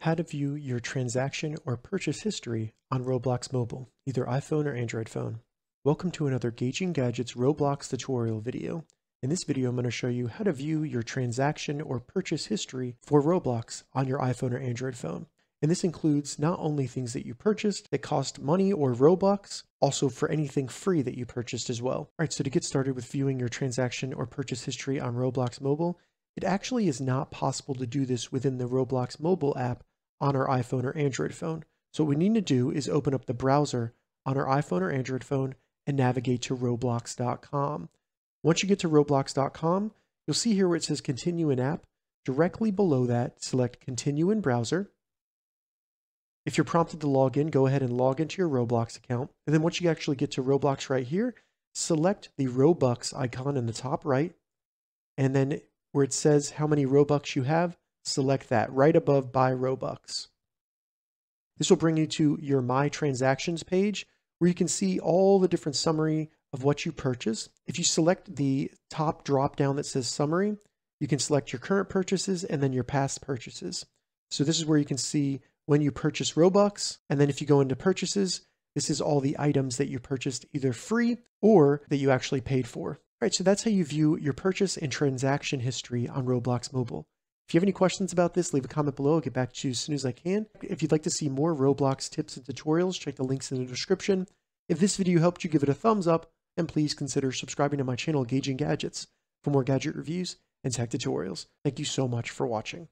how to view your transaction or purchase history on Roblox Mobile, either iPhone or Android phone. Welcome to another Gauging Gadgets Roblox tutorial video. In this video, I'm going to show you how to view your transaction or purchase history for Roblox on your iPhone or Android phone. And this includes not only things that you purchased that cost money or Robux, also for anything free that you purchased as well. All right, so to get started with viewing your transaction or purchase history on Roblox Mobile, it actually is not possible to do this within the Roblox mobile app on our iPhone or Android phone. So what we need to do is open up the browser on our iPhone or Android phone and navigate to roblox.com. Once you get to roblox.com, you'll see here where it says continue in app. Directly below that, select continue in browser. If you're prompted to log in, go ahead and log into your Roblox account. And then once you actually get to Roblox right here, select the Robux icon in the top right. And then where it says how many Robux you have, select that right above buy Robux. This will bring you to your My Transactions page where you can see all the different summary of what you purchase. If you select the top drop down that says summary, you can select your current purchases and then your past purchases. So this is where you can see when you purchase Robux. And then if you go into purchases, this is all the items that you purchased either free or that you actually paid for. All right, so that's how you view your purchase and transaction history on Roblox Mobile. If you have any questions about this, leave a comment below. I'll get back to you as soon as I can. If you'd like to see more Roblox tips and tutorials, check the links in the description. If this video helped you, give it a thumbs up, and please consider subscribing to my channel, Gauging Gadgets, for more gadget reviews and tech tutorials. Thank you so much for watching.